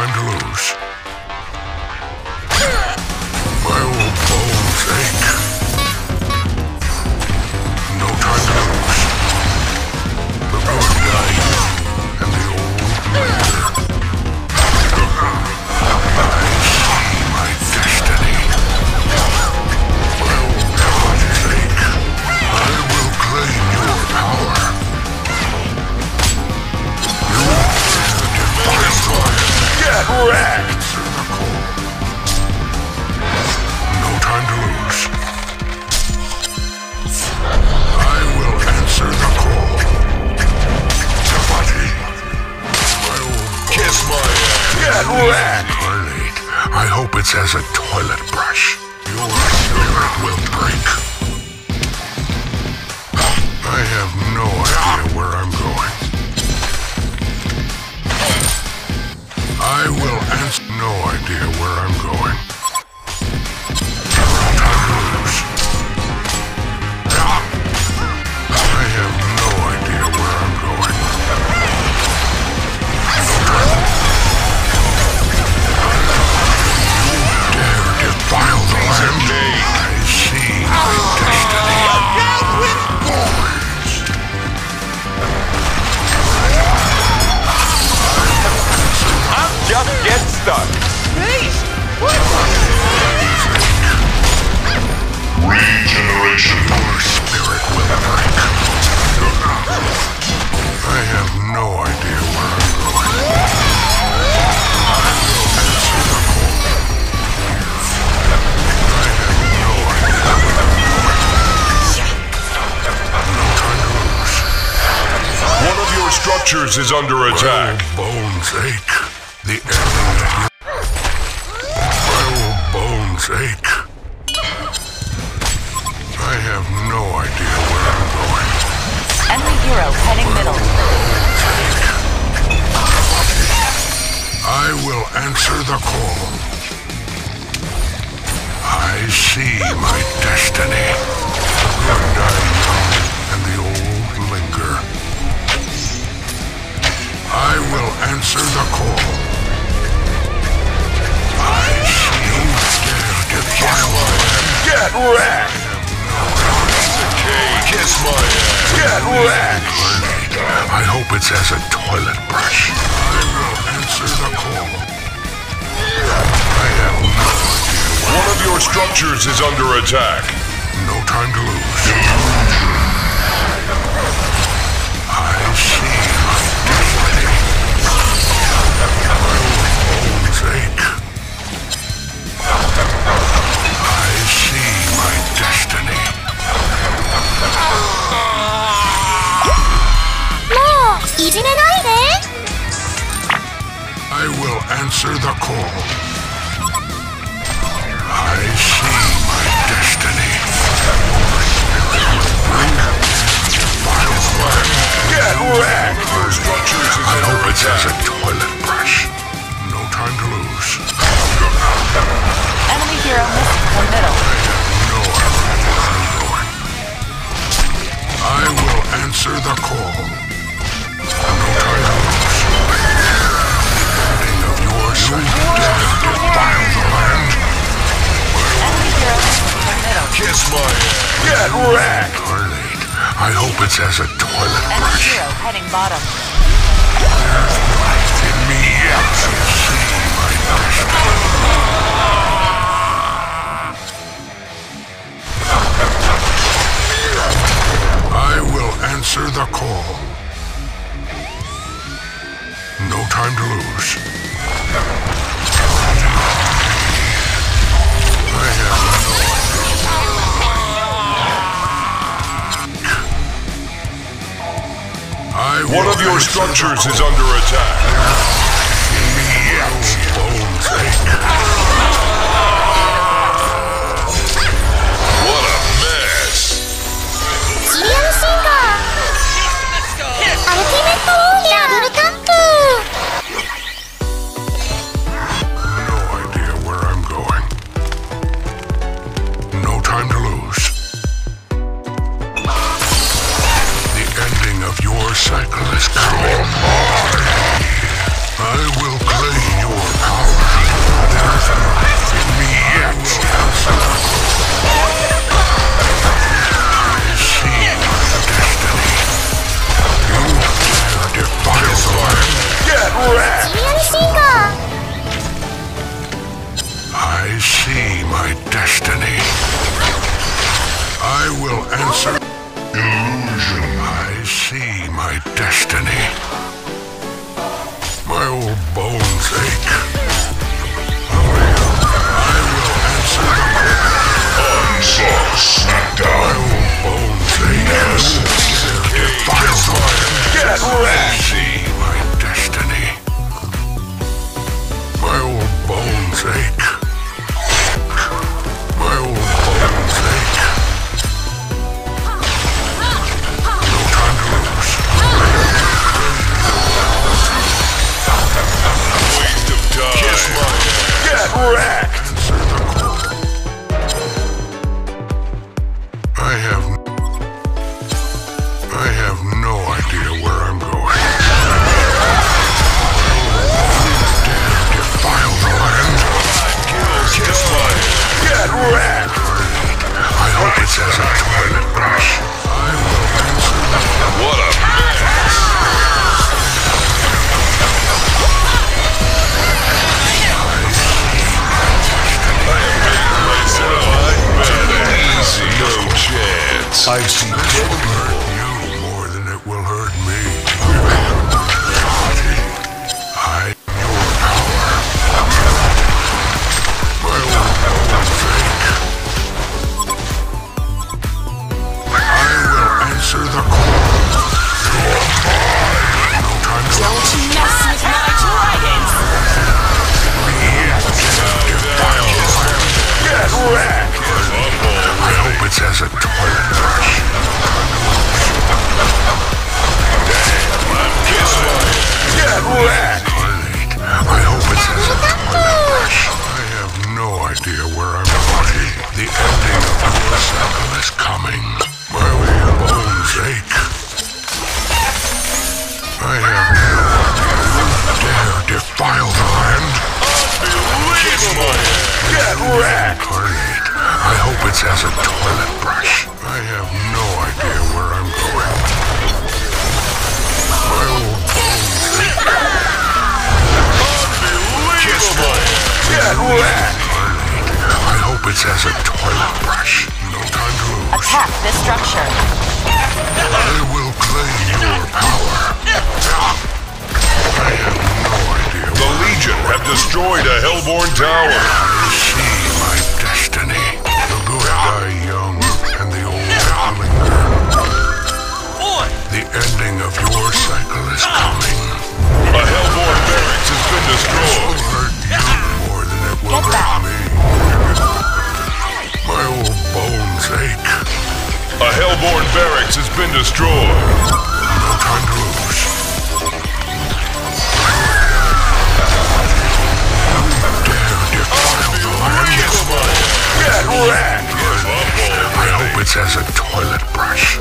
time to lose. It's as a toilet brush. Your spirit will break. I have no idea where I'm going. I will answer no your structures is under attack. My old bones ache. The ending of your... My old bones ache. I have no idea where I'm going. Enemy hero heading middle. I will answer the call. I see my destiny. The good I will answer the call. I you dare defile my Get wrecked! Kiss my ass! Get wrecked! I hope it's as a toilet brush. I will answer the call. I have no idea One of your structures is under attack. No time to lose. destiny. I will answer the call. I see my destiny. Get wrecked! I hope it's as a toilet brush. No time to lose. Enemy hero wrecked! Incarnate. I hope it's as a toilet Enemy brush. hero heading bottom. Structures is under attack. My destiny. My old bones ache. I will answer the Unsuck Smackdown! Get see my destiny. My old bones ache. Have I have no idea where I'm going. Defile the land. My ass! Get wrecked! I hope it's as a toilet brush. I I've seen I it's as a toilet brush. I have no idea where I'm going. My old bones ache. Kiss! Get wrecked! I hope it's as a toilet brush. No time to lose. Attack this structure. I will claim your power. I have no idea The Legion have destroyed a Hellborn tower. Has been destroyed. It will hurt you more than it will hurt me. My old bones ache. A hellborn barracks has been destroyed. No time to lose. Dare defile the land. Kiss my ass! Get wrecked! I hope it's as a toilet brush.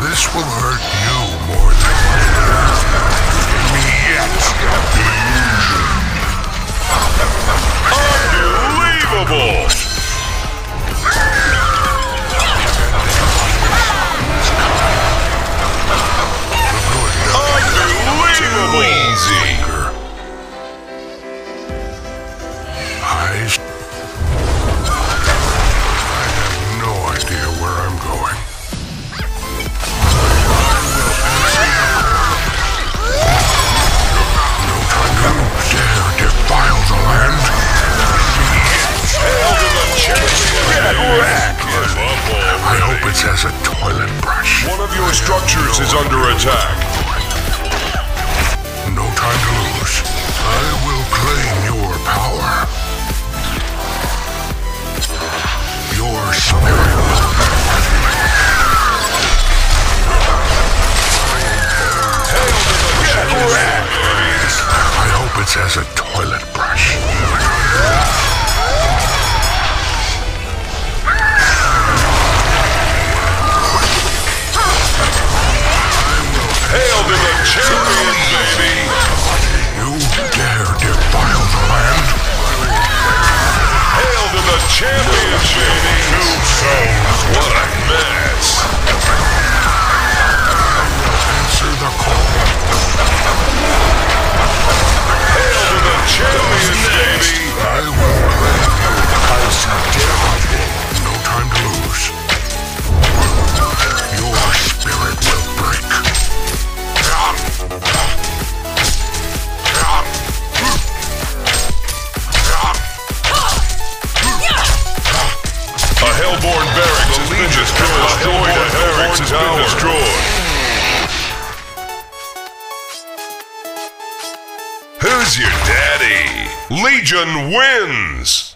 This will hurt you more than me yet. Unbelievable! Unbelievable! Easy. as a toilet brush. Hail to the champion, baby! You dare defile the land? Hail to the champion, baby! Has been destroyed. Who's your daddy? Legion wins!